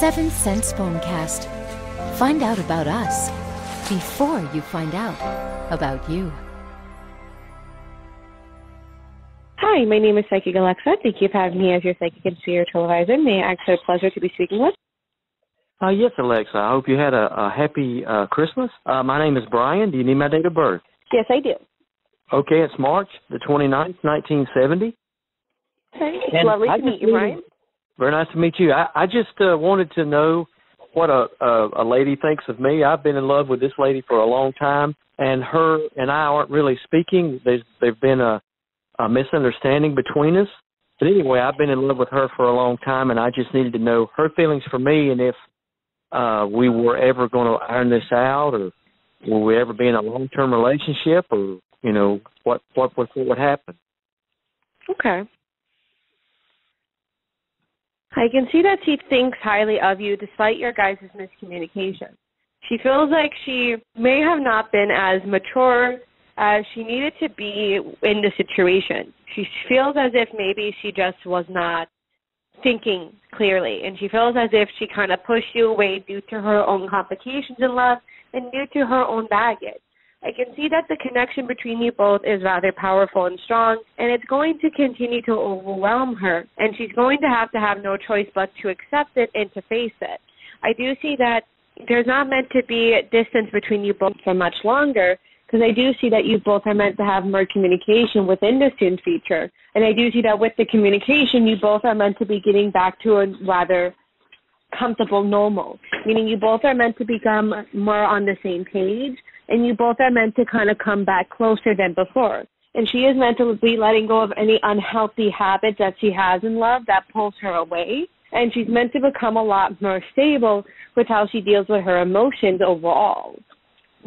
Seventh Sense Phonecast. Find out about us before you find out about you. Hi, my name is Psychic Alexia. Thank you for having me as your psychic and spiritual advisor. May I ask a pleasure to be speaking with? Uh, yes, Alexia. I hope you had a, a happy uh, Christmas. Uh, my name is Bryan. Do you need my date of birth? Yes, I do. Okay, it's March the 29th, 1970. Okay, it's And lovely I to meet you, Bryan. Very nice to meet you. I, I just uh, wanted to know what a, a a lady thinks of me. I've been in love with this lady for a long time, and her and I aren't really speaking. There's there's been a, a misunderstanding between us. But anyway, I've been in love with her for a long time, and I just needed to know her feelings for me, and if uh, we were ever going to iron this out, or will we ever be in a long term relationship, or you know what what what what would happen. Okay. I can see that she thinks highly of you despite your guys' miscommunication. She feels like she may have not been as mature as she needed to be in the situation. She feels as if maybe she just was not thinking clearly, and she feels as if she kind of pushed you away due to her own complications in love and due to her own baggage. I can see that the connection between you both is rather powerful and strong, and it's going to continue to overwhelm her, and she's going to have to have no choice but to accept it and to face it. I do see that there's not meant to be a distance between you both for much longer, because I do see that you both are meant to have more communication within the soon future. And I do see that with the communication, you both are meant to be getting back to a rather comfortable normal, meaning you both are meant to become more on the same page and you both are meant to kind of come back closer than before. And she is meant to be letting go of any unhealthy habits that she has in love that pulls her away. And she's meant to become a lot more stable with how she deals with her emotions overall.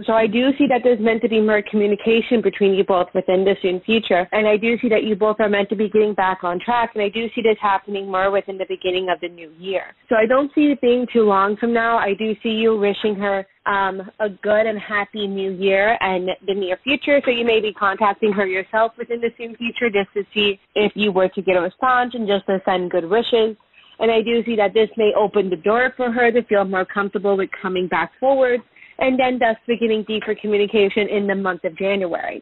So I do see that there's meant to be more communication between you both within the soon future. And I do see that you both are meant to be getting back on track. And I do see this happening more within the beginning of the new year. So I don't see it being too long from now. I do see you wishing her um, a good and happy new year and the near future. So you may be contacting her yourself within the soon future just to see if you were to get a response and just to send good wishes. And I do see that this may open the door for her to feel more comfortable with coming back forward and then thus beginning deeper communication in the month of January.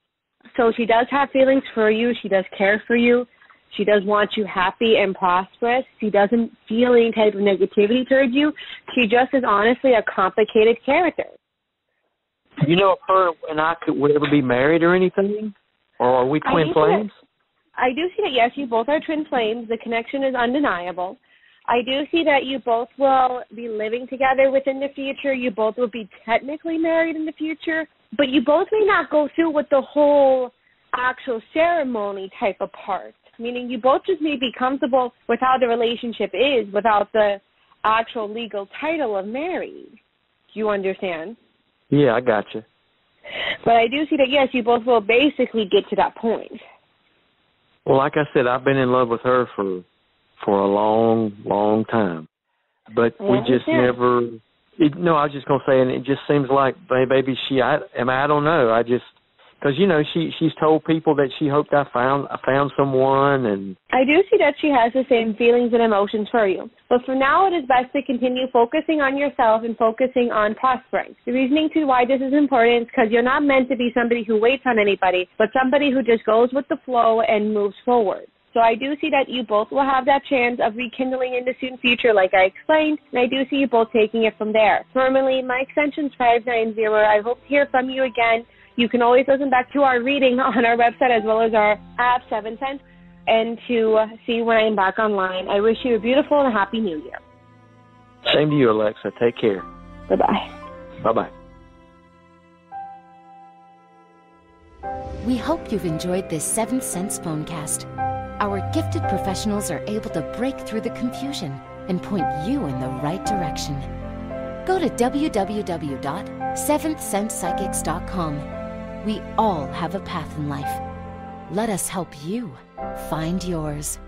So she does have feelings for you. She does care for you. She does want you happy and prosperous. She doesn't feel any type of negativity towards you. She just is honestly a complicated character. You know if her and I could would ever be married or anything, or are we twin see flames? I do see that yes, you both are twin flames. The connection is undeniable. I do see that you both will be living together within the future. You both will be technically married in the future, but you both may not go through with the whole actual ceremony type of part. Meaning you both just may be comfortable with how the relationship is without the actual legal title of married. Do you understand? Yeah, I got you. But I do see that yes, you both will basically get to that point. Well, like I said, I've been in love with her for for a long, long time, but I we just never. It, no, I was just gonna say, and it just seems like may- maybe she. I, I mean, I don't know. I just because you know she she's told people that she hoped I found I found someone, and I do see that she has the same feelings and emotions for you. But for now, it is best to continue focusing on yourself and focusing on prospering. The reasoning to why this is important is because you're not meant to be somebody who waits on anybody, but somebody who just goes with the flow and moves forward. So I do see that you both will have that chance of rekindling in the soon future, like I explained, and I do see you both taking it from there. Normally, my extension's 590. I hope to hear from you again. You can always listen back to our reading on our website as well as our app, 7th Sense and to uh, see when I'm back online. I wish you a beautiful and happy new year. same to you, Alexia. Take care. Bye bye. Bye bye. We hope you've enjoyed this Seventh Sense Phonecast. Our gifted professionals are able to break through the confusion and point you in the right direction. Go to www.seventhsensepsychics.com. We all have a path in life. Let us help you find yours.